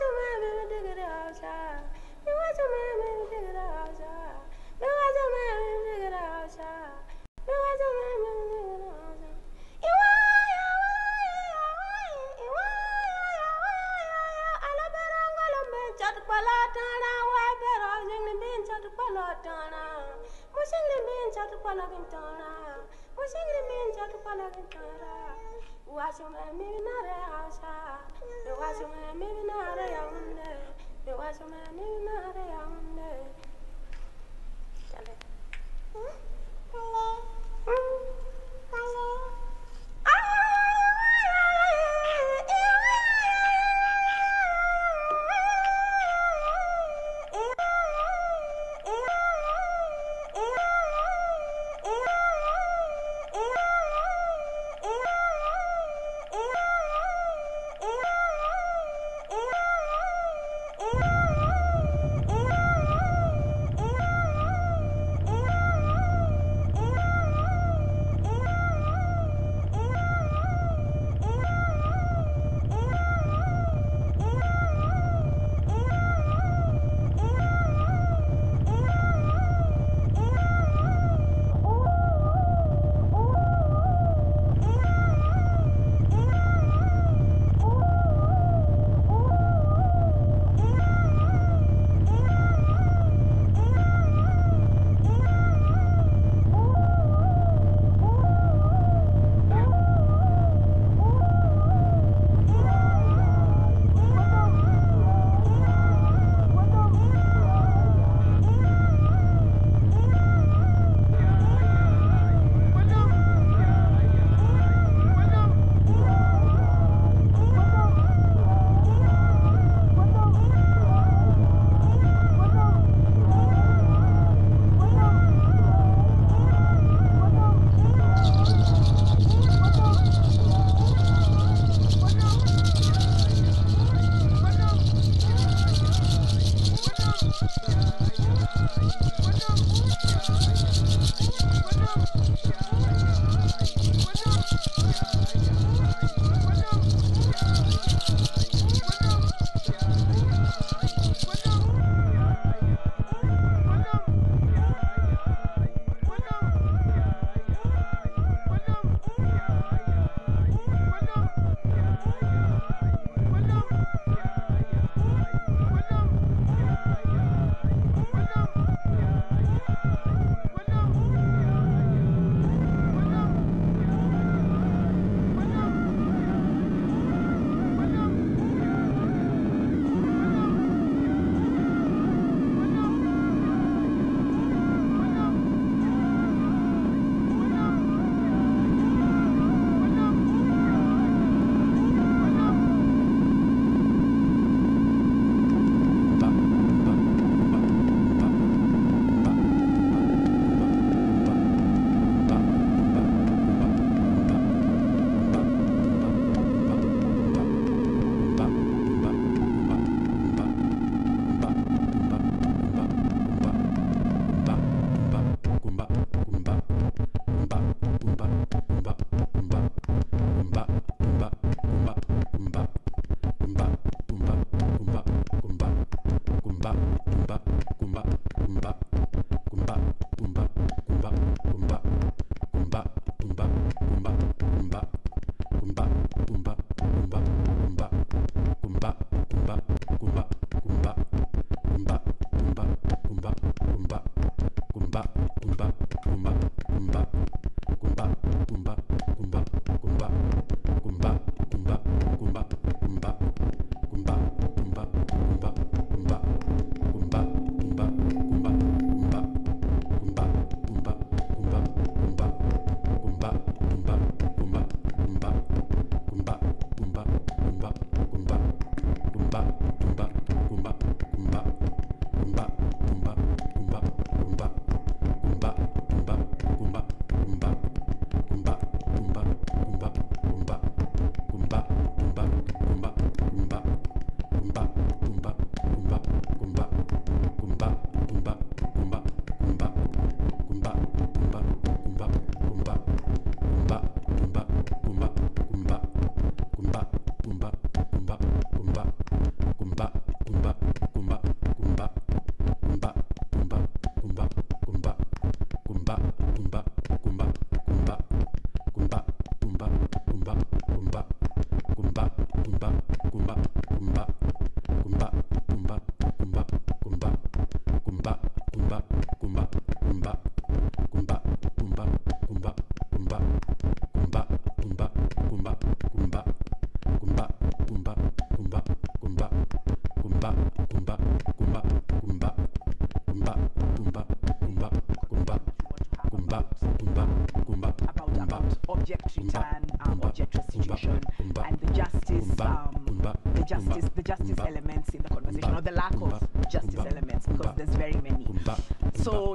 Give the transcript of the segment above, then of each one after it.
your man, baby, dig it out, yeah. Me watch your man, maybe not a house. Watch your man, maybe not a young day. Watch your man, maybe not a young day.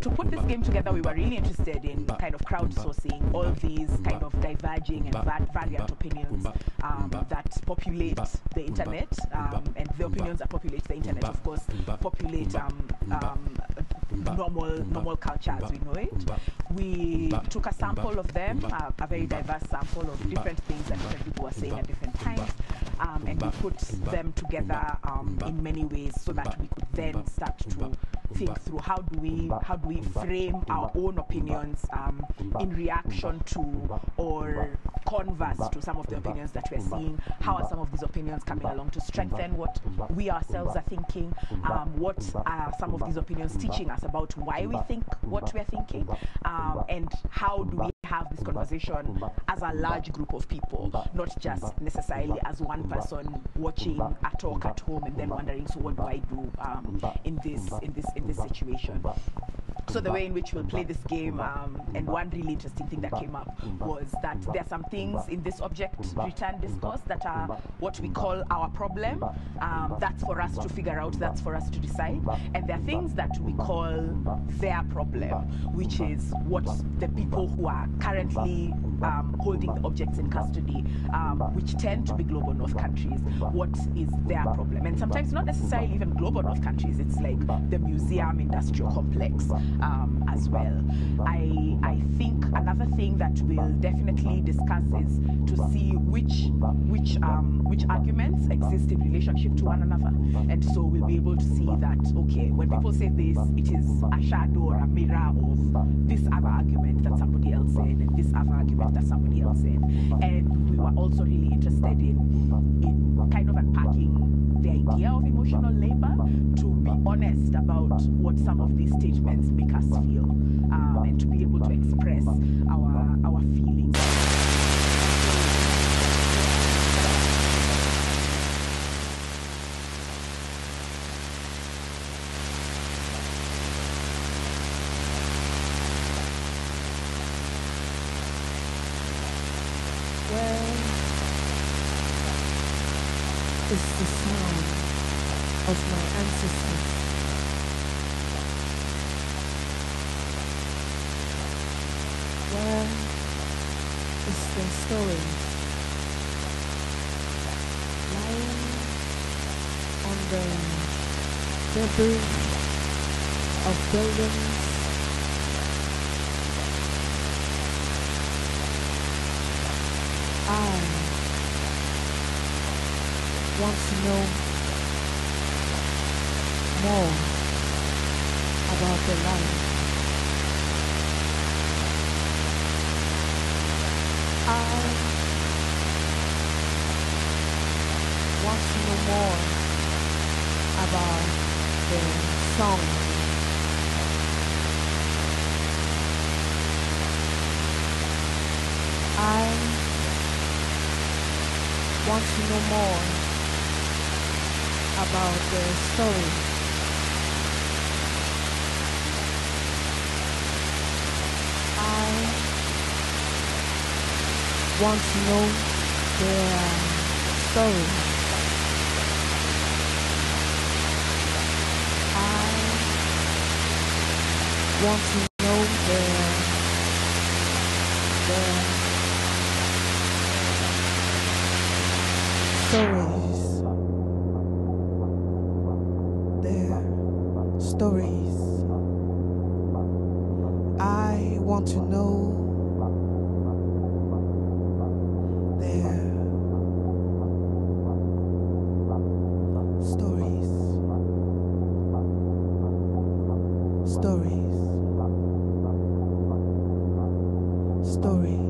To put this game together, we were really interested in kind of crowdsourcing all these kind of diverging and va- variant opinions um, that populate the internet, um, and the opinions that populate the internet, of course, populate um, um, normal normal culture as we know it. We took a sample of them, uh, a very diverse sample of different things that different people were saying at different times, um, and we put them together um, in many ways so that we could then start to think through how do we how do we frame our own opinions um, in reaction to or converse to some of the opinions that we're seeing. How are some of these opinions coming along to strengthen what we ourselves are thinking? Um, what are some of these opinions teaching us about why we think what we're thinking? Um, and how do we have this conversation as a large group of people, not just necessarily as one person watching a talk at home and then wondering, so what do I do um, in this in this in this situation? So the way in which we'll play this game, um, and one really interesting thing that came up was that there are some things in this object return discourse that are what we call our problem. Um, that's for us to figure out. That's for us to decide. And there are things that we call their problem, which is what the people who are currently um, holding the objects in custody, um, which tend to be global north countries, what is their problem? And sometimes not necessarily even global north countries, it's like the museum industrial complex um, as well. I, I think another thing that we'll definitely discuss is to see which, which, um, which arguments exist in relationship to one another. And so we'll be able to see that, okay, when people say this, it is a shadow or a mirror of this other argument that somebody else said and this other argument that somebody else said. And we were also really interested in, in is the sound of my ancestors? Where is their story? Lying on the debris of buildings I want to know more about their life. I want to know more about their song. I want to know more about the story. I want to know their um, story. I want to know their their stories. Stories. Stories.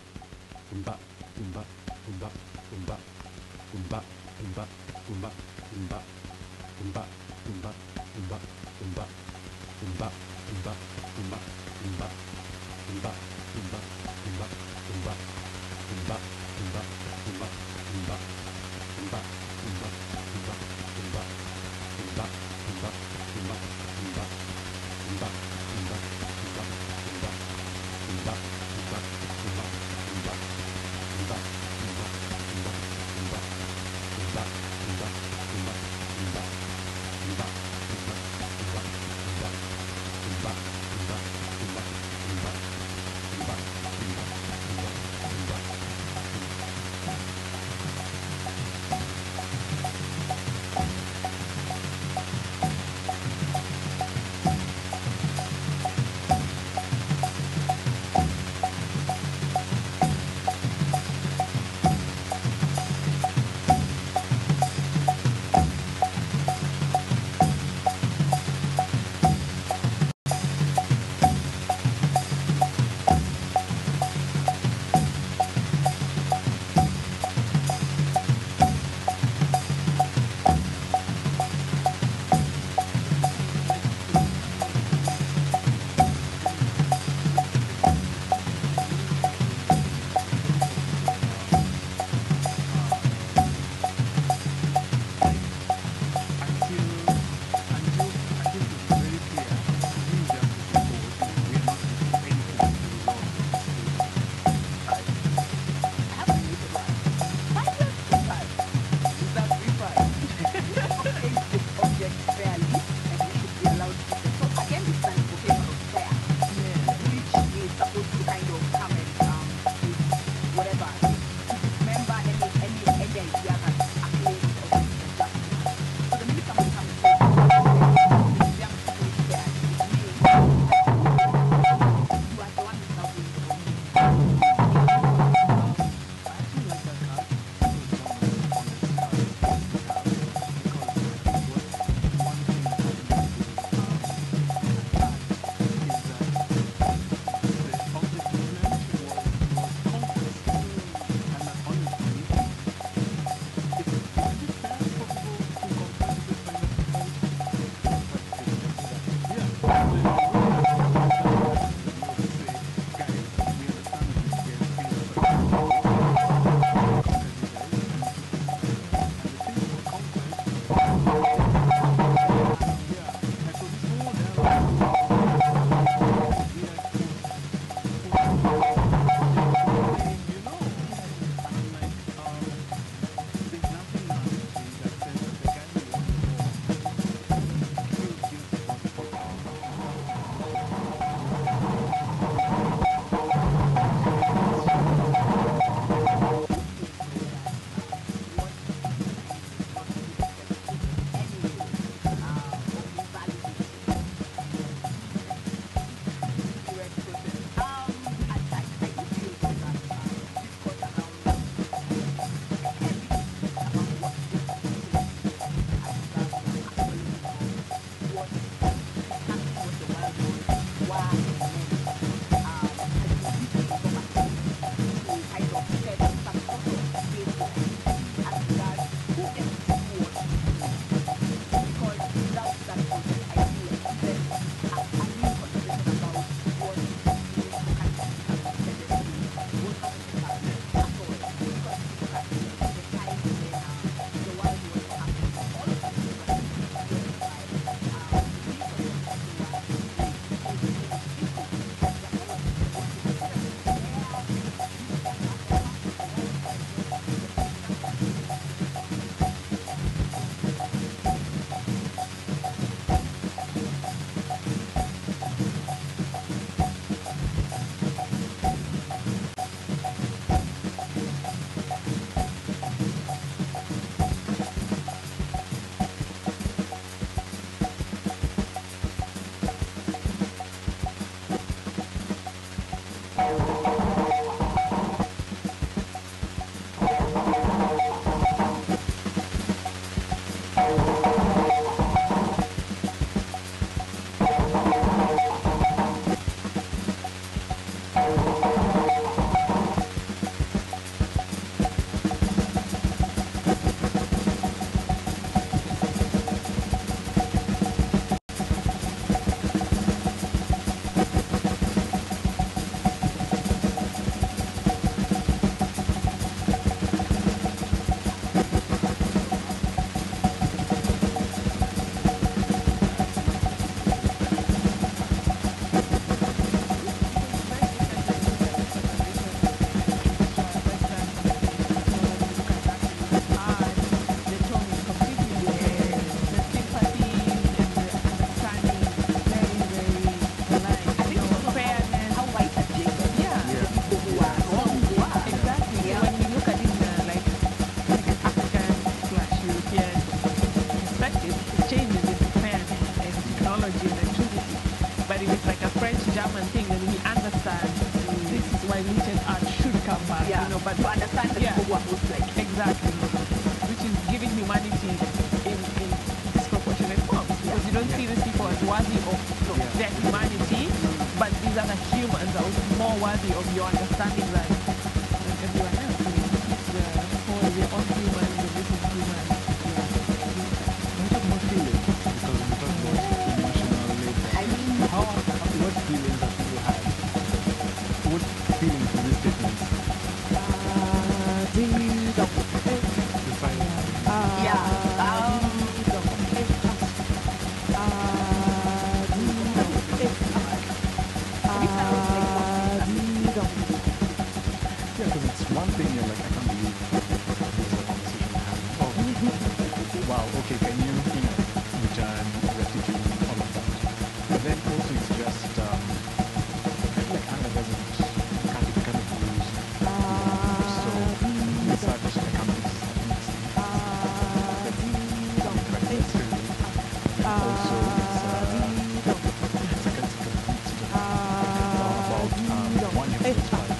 life.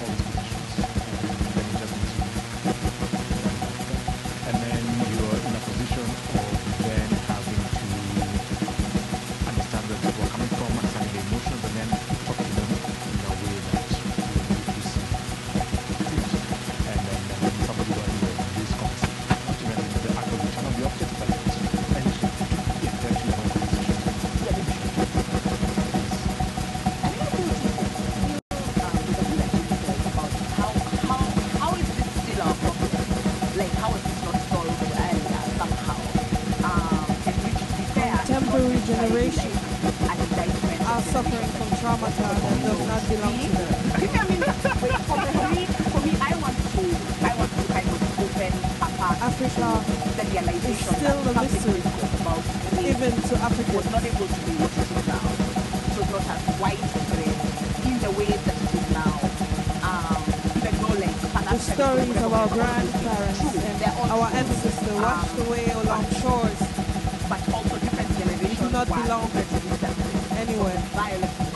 given to Africa was not able to be what it is now. It was not as widespread in the way that it is now. Um, the knowledge, the stories of our grandparents and our ancestors washed um, away along shores, but also different generations. We do not belong anywhere.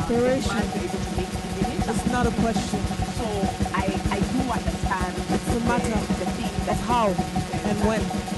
preparation. It's not a question. So I, I do understand. It's a matter of the thing of how and when.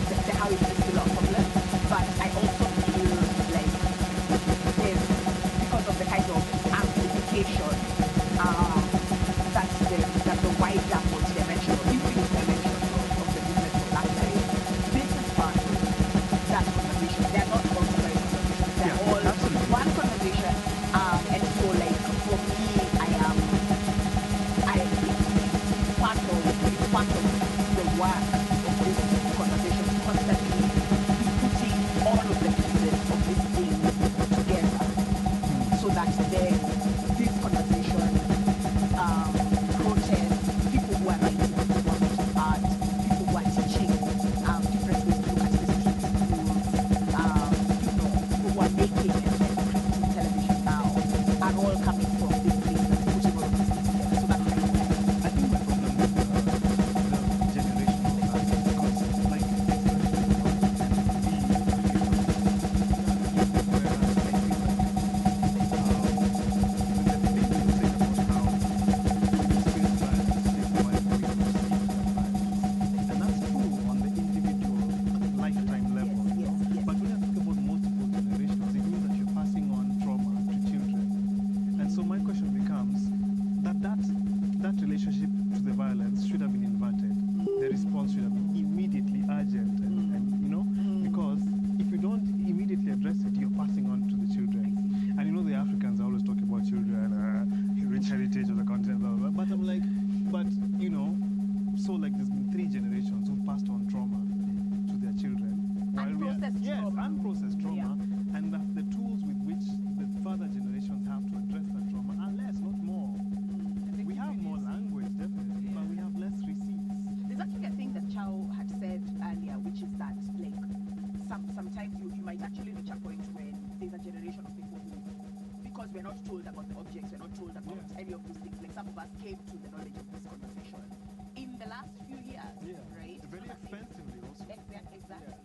we're not told about the objects, we're not told about yeah. any of these things. Like some of us came to the knowledge of this conversation in the last few years, yeah. right? Very expensively also. Exactly. exactly.